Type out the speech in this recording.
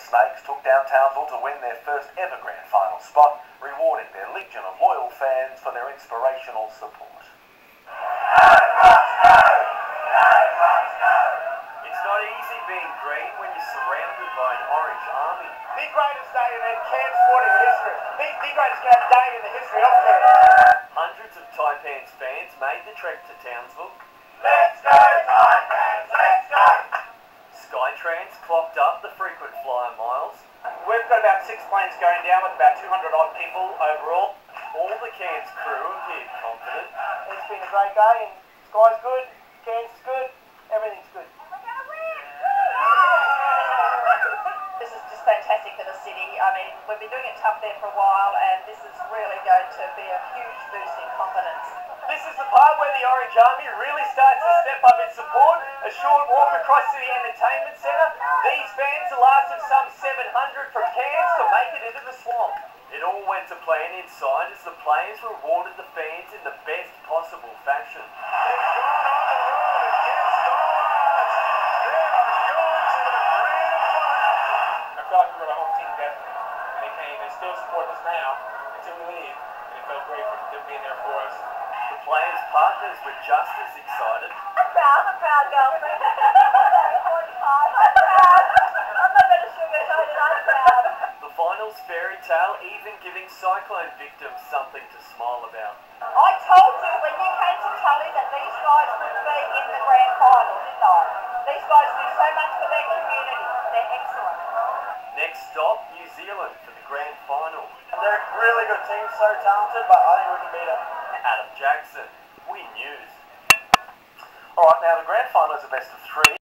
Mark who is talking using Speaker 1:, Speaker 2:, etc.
Speaker 1: Snakes took down Townsville to win their first ever grand final spot, rewarding their legion of loyal fans for their inspirational support.
Speaker 2: It's not easy being green when you're surrounded by an orange army.
Speaker 3: The greatest day in Cairns sporting history. The, the greatest day in the history of Cairns.
Speaker 2: Hundreds of Taipans fans made the trek to Townsville. Clocked up the frequent flyer miles.
Speaker 3: We've got about six planes going down with about 200 odd people overall.
Speaker 2: All the Cairns crew appeared confident.
Speaker 3: It's been a great day and Sky's good, Cairns is good, everything's good.
Speaker 4: This is just fantastic for the city. I mean, we've been doing it tough there for a while, and this is really going to be a huge boost in confidence.
Speaker 3: This is the part where the Orange Army really starts to step up its support. A short walk across to the entertainment centre. These fans, the last of some 700 from Cairns to make it into the swamp.
Speaker 2: It all went to plan inside as the players rewarded the fans in the best possible fashion.
Speaker 3: I felt like we were the home team definitely. And they came and still support us now until we leave. And it felt great for them being there for us.
Speaker 2: The partners were just as excited.
Speaker 4: I'm proud, I'm proud, girlfriend. I'm 45, I'm proud. I'm not going to sugarcoat it, I'm proud.
Speaker 2: The finals fairy tale even giving cyclone victims something to smile about.
Speaker 4: I told you when you came to Tully that these guys would be in the grand final, didn't I? These guys do so much for their community. They're excellent.
Speaker 2: Next stop, New Zealand for the grand final.
Speaker 3: They're a really good team, so talented, but I think we can beat them.
Speaker 2: Adam Jackson, WIN News.
Speaker 1: All right, now the grand final is a best of three.